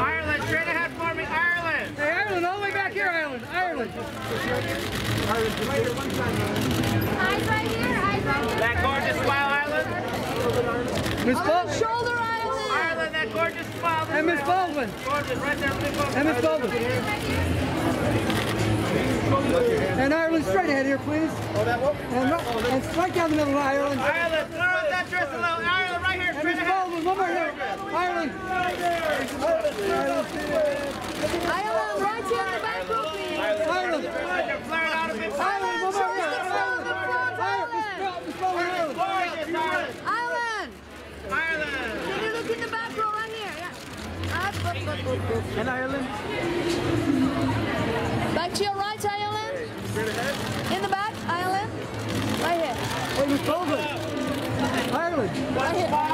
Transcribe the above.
Ireland, straight ahead for me, Ireland. Hey, Ireland, all the way back here, Ireland. Ireland. Eyes right here, eyes right here. That gorgeous smile, Ireland. Miss Baldwin. Shoulder island. Ireland, that gorgeous smile. And Miss Baldwin. Gorgeous, right there, Miss Baldwin. And Miss Baldwin. And Ireland, straight ahead here, please. Oh, that one? And, and right down the middle, of Ireland. Ireland, throw out dress a little. Ireland, right here, And straight Miss ahead. Baldwin, one more here. Ireland. Island, right here in the back row, please. Ireland. You're flaring out a bit. Ireland, one more here. Ireland. Ireland. Miss Baldwin, Ireland. Gorgeous, Ireland. Island. Ireland. Can you look in the back row right here? Yeah. Up, up, up, up, up. And Ireland. Back to your right, Ireland. In the back, Ireland. Right here. Hey, Miss Baldwin. Right here.